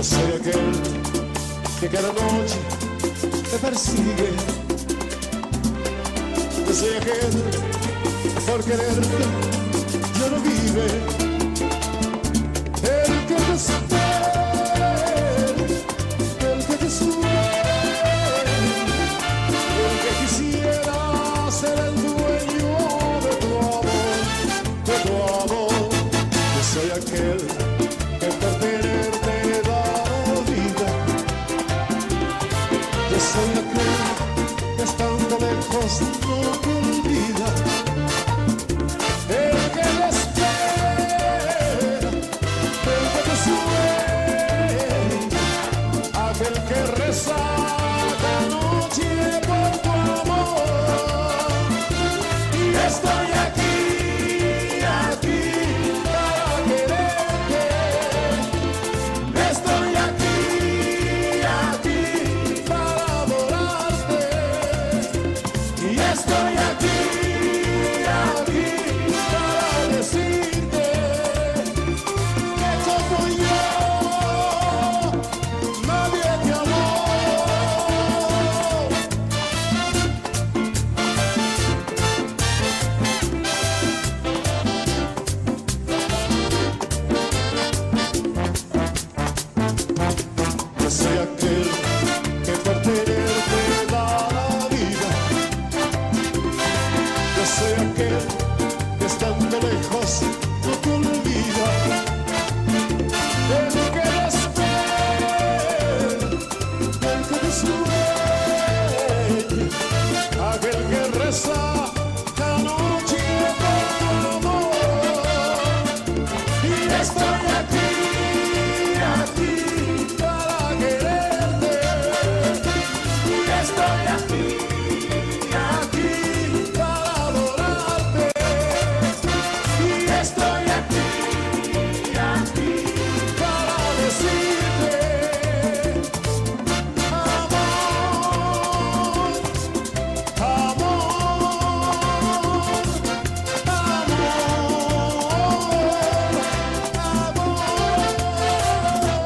Yo soy aquel que cada noche te persigue. Yo soy aquel por quererte, yo no vive. soy aquel que estando lejos no estoy aquí.